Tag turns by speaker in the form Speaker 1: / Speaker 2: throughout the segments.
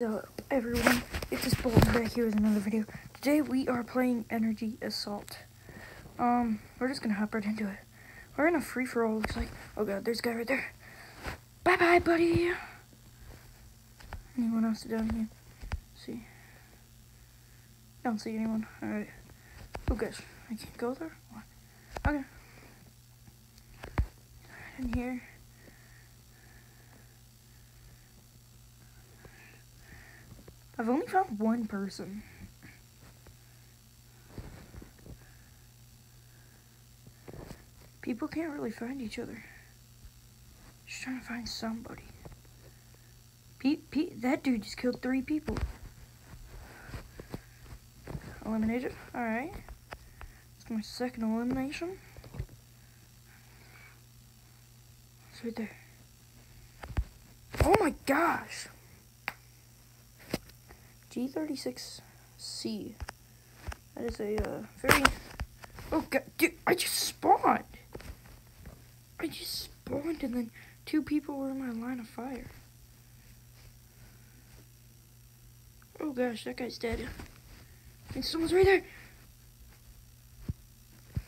Speaker 1: So everyone, it's just Bolton back here with another video. Today we are playing Energy Assault. Um, we're just gonna hop right into it. We're in a free-for-all, looks like. Oh god, there's a guy right there. Bye-bye, buddy! Anyone else down here? see. Don't see anyone. Alright. Oh gosh, I can't go there? What? Okay. In here. I've only found one person. People can't really find each other. Just trying to find somebody. Pete, Pete, that dude just killed three people. Eliminated. Alright. It's my second elimination. It's right there. Oh my gosh! G36C. That is a uh, very. Oh god, dude! I just spawned. I just spawned, and then two people were in my line of fire. Oh gosh, that guy's dead. And someone's right there.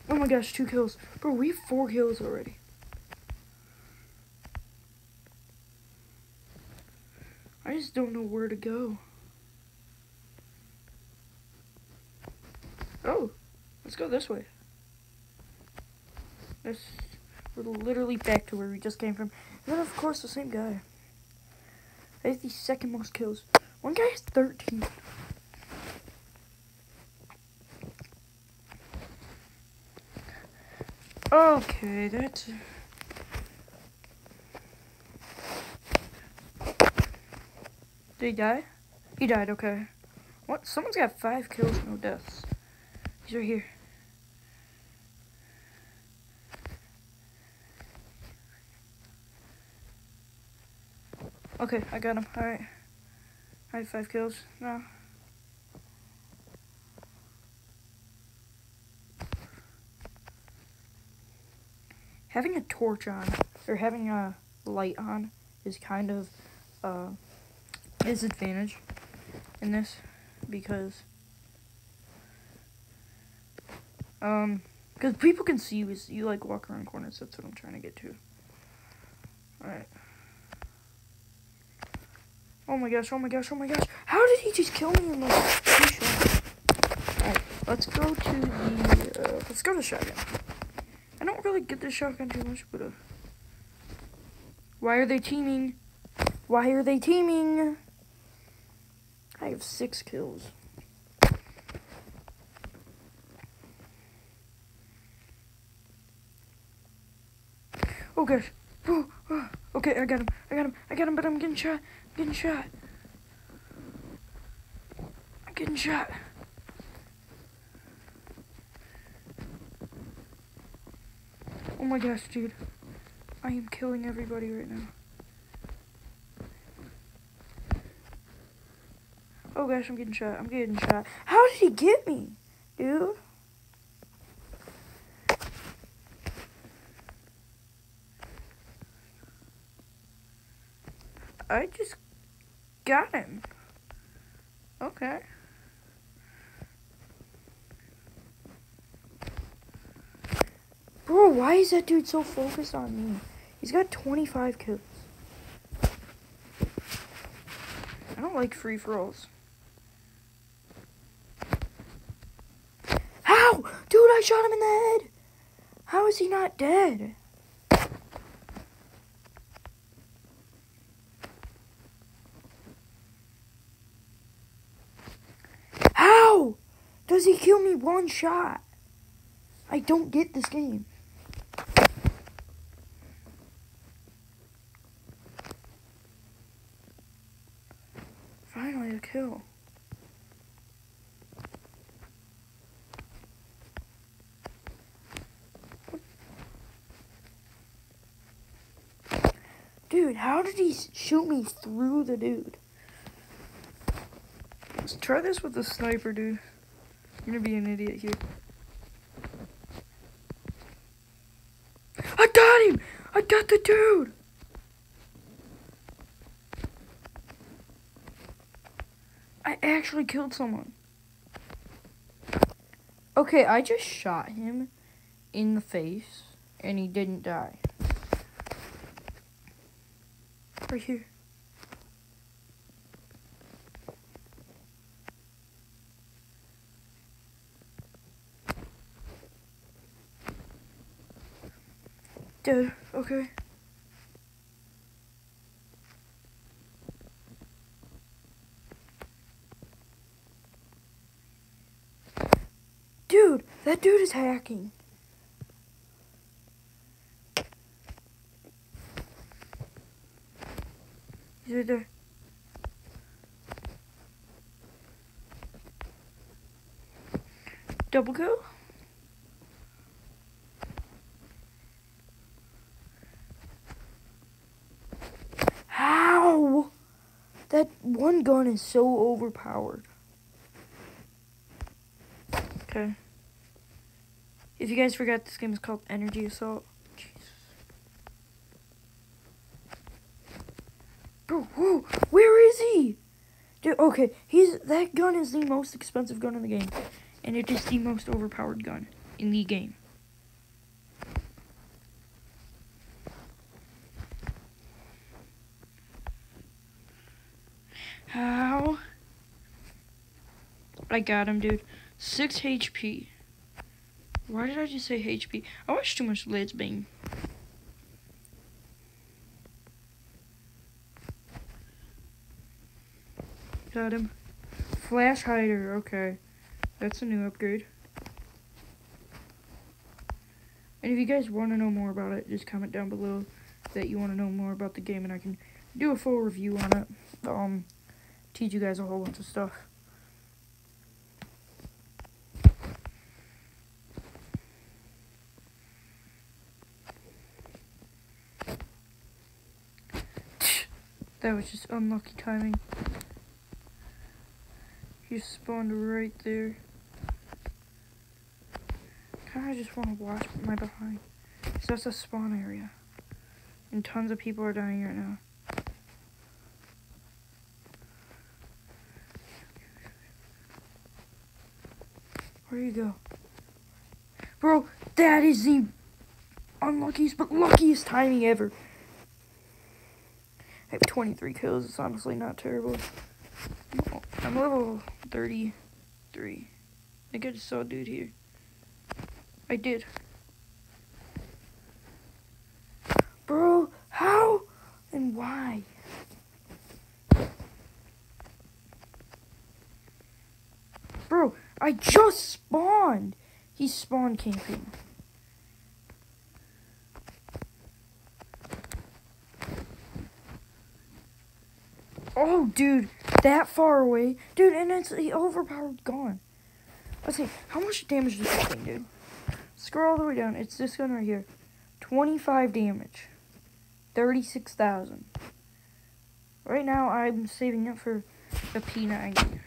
Speaker 1: Oh my gosh, two kills. Bro, we have four kills already. I just don't know where to go. Oh, let's go this way. This, we're literally back to where we just came from. And then, of course, the same guy. That is the second most kills. One guy has 13. Okay, that's... Did he die? He died, okay. What? Someone's got five kills, no deaths. He's right here. Okay, I got him. Alright. I have five kills now. Having a torch on, or having a light on, is kind of uh, disadvantage in this because um because people can see you you like walk around corners that's what i'm trying to get to. All right oh my gosh oh my gosh oh my gosh. How did he just kill me in like two all right let's go to the uh, let's go to shotgun. I don't really get the shotgun too much but uh why are they teaming? Why are they teaming? I have six kills. Oh gosh. Oh, oh, okay, I got him. I got him. I got him, but I'm getting shot. I'm getting shot. I'm getting shot. Oh my gosh, dude. I am killing everybody right now. Oh gosh, I'm getting shot. I'm getting shot. How did he get me, dude? I just got him. Okay. Bro, why is that dude so focused on me? He's got 25 kills. I don't like free-for-alls. How? Dude, I shot him in the head. How is he not dead? How does he kill me one shot? I don't get this game. Finally a kill. Dude, how did he shoot me through the dude? Let's try this with the sniper, dude. You're gonna be an idiot here. I got him! I got the dude! I actually killed someone. Okay, I just shot him in the face and he didn't die. Right here. Dead. Okay. Dude, that dude is hacking. He's right there. Double kill? How? That one gun is so overpowered. Okay. If you guys forgot, this game is called Energy Assault. Jesus. Bro, whoa, where is he? Dude, okay, he's that gun is the most expensive gun in the game, and it is the most overpowered gun in the game. How? I got him, dude. 6 HP. Why did I just say HP? I watched too much Bane. Got him. Flash Hider, okay. That's a new upgrade. And if you guys want to know more about it, just comment down below that you want to know more about the game and I can do a full review on it. Um, teach you guys a whole bunch of stuff. That was just unlucky timing. He spawned right there. Kinda just want to watch my behind. So that's a spawn area. And tons of people are dying right now. Go? Bro, that is the unluckiest but luckiest timing ever. I have 23 kills. It's honestly not terrible. I'm level 33. I think I just saw a dude here. I did. Bro, how and why? Bro, I just spawned. He's spawn camping. Oh, dude, that far away. Dude, and it's the overpowered gun. Let's see, how much damage does this thing dude? Scroll all the way down. It's this gun right here. 25 damage. 36,000. Right now, I'm saving up for the P90.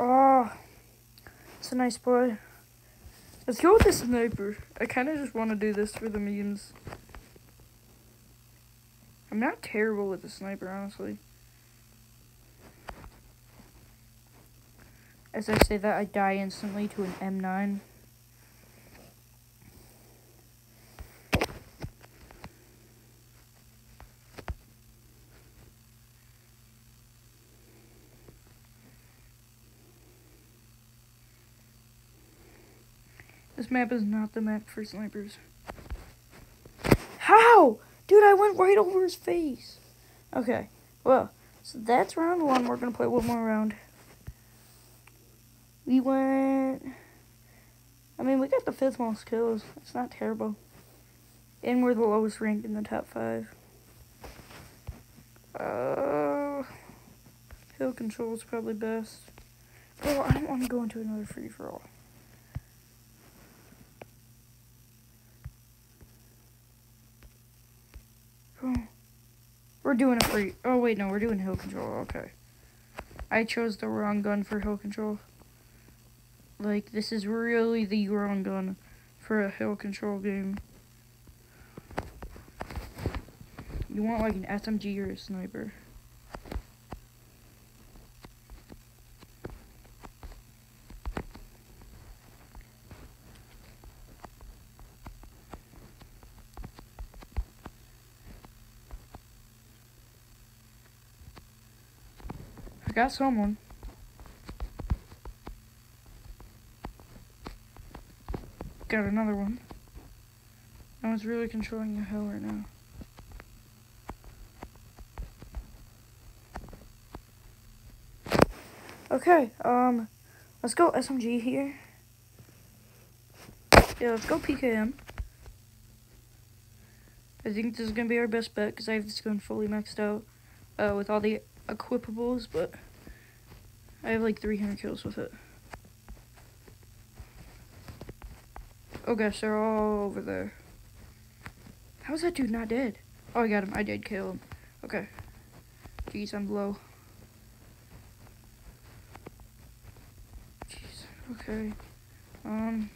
Speaker 1: Oh, it's a nice boy. Let's go with the sniper. I kind of just want to do this for the memes. I'm not terrible with the sniper, honestly. As I say that, I die instantly to an M9. This map is not the map for snipers. How? Dude, I went right over his face. Okay, well, so that's round one. We're going to play one more round. We went... I mean, we got the fifth most kills. It's not terrible. And we're the lowest ranked in the top five. Uh, hill control is probably best. Oh, I don't want to go into another free-for-all. We're doing a free. Oh wait, no, we're doing hill control. Okay. I chose the wrong gun for hill control. Like this is really the wrong gun for a hill control game. You want like an SMG or a sniper. Got someone. Got another one. No one's really controlling the hill right now. Okay, um, let's go SMG here. Yeah, let's go PKM. I think this is gonna be our best bet because I have this gun fully maxed out uh, with all the equipables, but I have like 300 kills with it. Oh gosh, they're all over there. How is that dude not dead? Oh, I got him. I did kill him. Okay. Jeez, I'm low. Jeez. Okay. Um.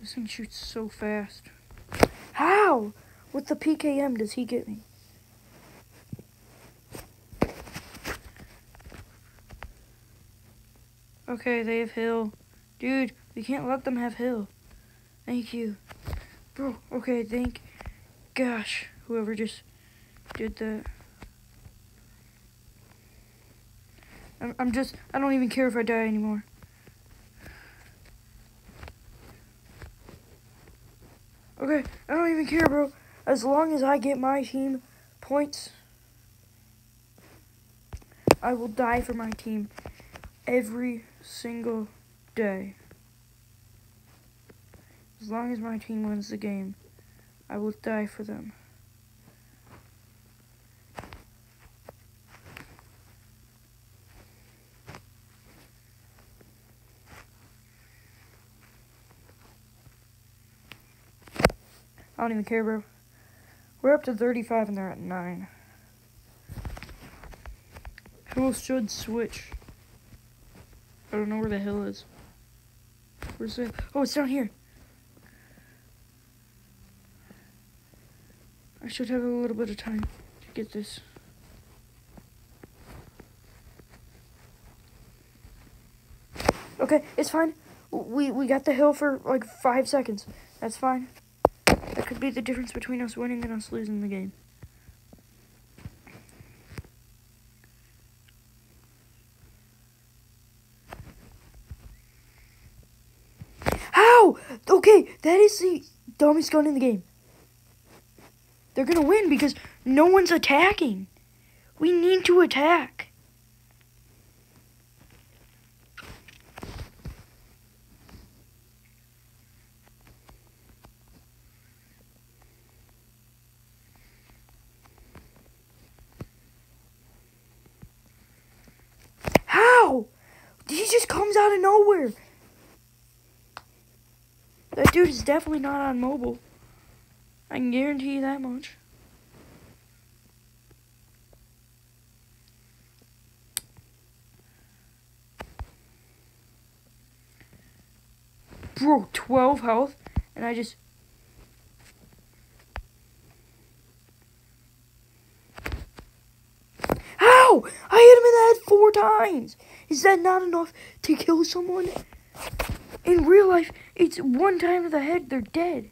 Speaker 1: This thing shoots so fast. How? With the PKM does he get me? Okay, they have hill. Dude, we can't let them have hill. Thank you. Bro, okay, thank gosh, whoever just did that. I'm, I'm just, I don't even care if I die anymore. Okay, I don't even care, bro. As long as I get my team points, I will die for my team every single day. As long as my team wins the game, I will die for them. I don't even care, bro. We're up to 35 and they're at 9. Who should switch? I don't know where the hill is. Where's it? Oh, it's down here. I should have a little bit of time to get this. Okay, it's fine. We we got the hill for like five seconds. That's fine. That could be the difference between us winning and us losing the game. How? The dumbest gun in the game. They're gonna win because no one's attacking. We need to attack. How? He just comes out of nowhere. That dude is definitely not on mobile. I can guarantee you that much. Bro, 12 health, and I just... How? I hit him in the head four times! Is that not enough to kill someone? In real life, it's one time to the head, they're dead.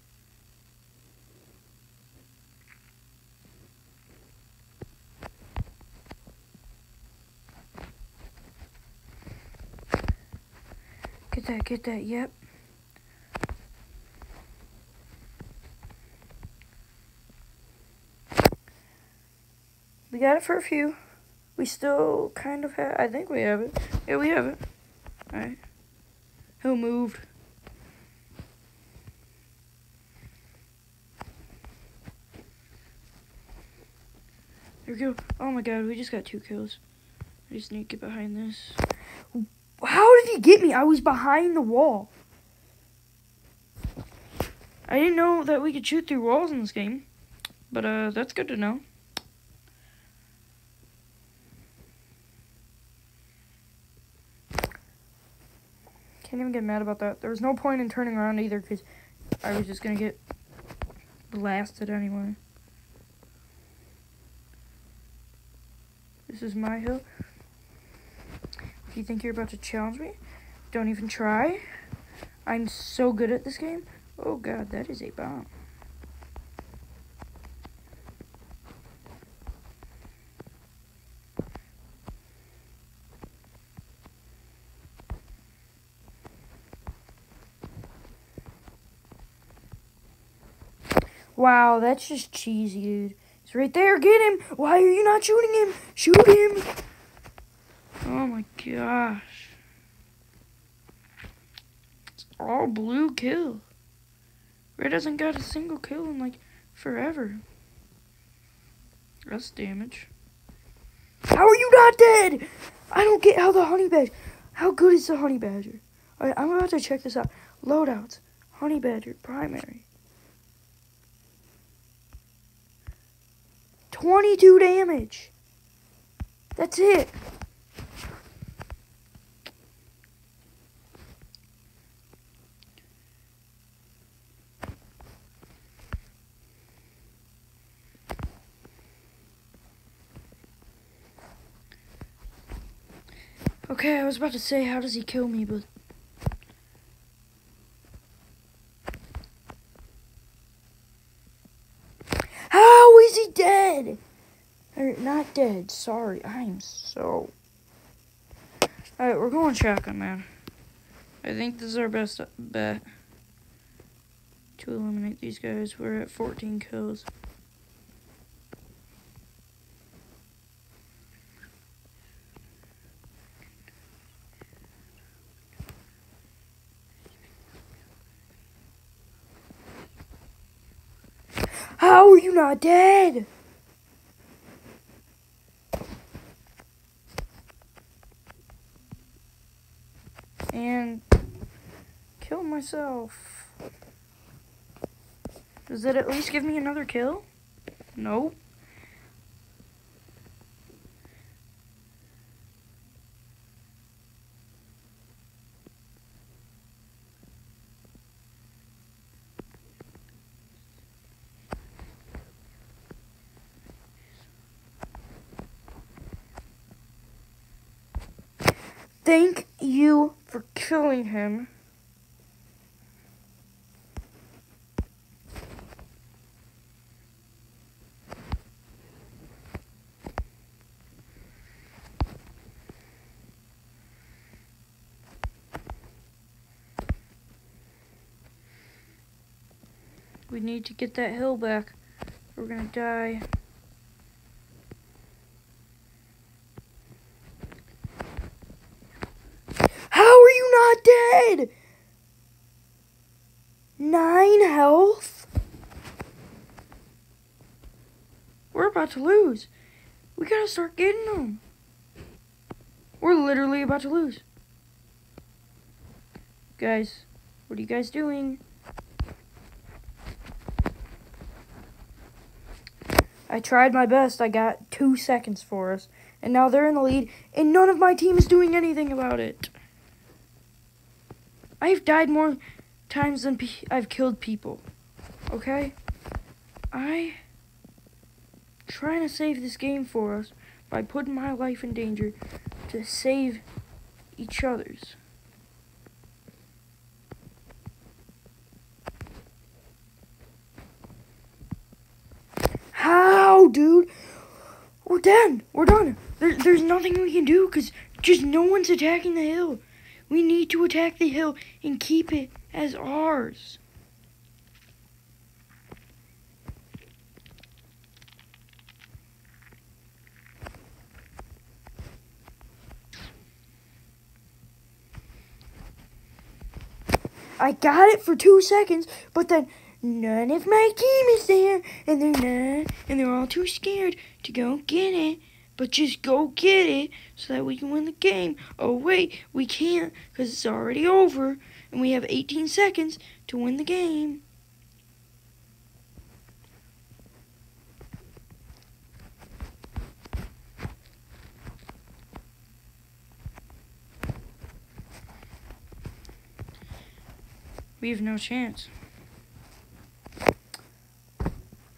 Speaker 1: Get that, get that, yep. We got it for a few. We still kind of have, I think we have it. Yeah, we have it. Alright. Who moved? There we go. Oh my god, we just got two kills. I just need to get behind this. How did he get me? I was behind the wall. I didn't know that we could shoot through walls in this game. But uh, that's good to know. Get mad about that. There was no point in turning around either because I was just going to get blasted anyway. This is my hill. If you think you're about to challenge me, don't even try. I'm so good at this game. Oh god, that is a bomb. Wow, that's just cheesy, dude. He's right there. Get him. Why are you not shooting him? Shoot him. Oh my gosh. It's all blue kill. Red hasn't got a single kill in like forever. That's damage. How are you not dead? I don't get how the honey badger. How good is the honey badger? Alright, I'm about to check this out. Loadouts. Honey badger primary. 22 damage. That's it. Okay, I was about to say, how does he kill me, but dead. Not dead. Sorry. I'm so. Alright, we're going shotgun, man. I think this is our best bet to eliminate these guys. We're at 14 kills. How are you not dead? And kill myself. Does it at least give me another kill? Nope. Thank killing him. We need to get that hill back. We're gonna die. Nine health? We're about to lose. We gotta start getting them. We're literally about to lose. Guys, what are you guys doing? I tried my best. I got two seconds for us. And now they're in the lead, and none of my team is doing anything about it. I've died more times than I've killed people. Okay? I trying to save this game for us by putting my life in danger to save each other's. How, dude? We're done. We're done. There, there's nothing we can do because just no one's attacking the hill. We need to attack the hill and keep it as ours. I got it for two seconds, but then none of my team is there, and they're not, and they're all too scared to go get it. But just go get it so that we can win the game. Oh, wait, we can't because it's already over and we have 18 seconds to win the game. We have no chance.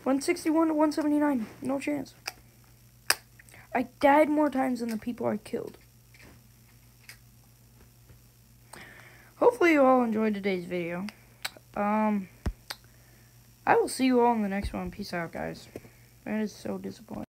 Speaker 1: 161 to 179. No chance. I died more times than the people I killed. Hopefully you all enjoyed today's video. Um, I will see you all in the next one. Peace out, guys. That is so disappointing.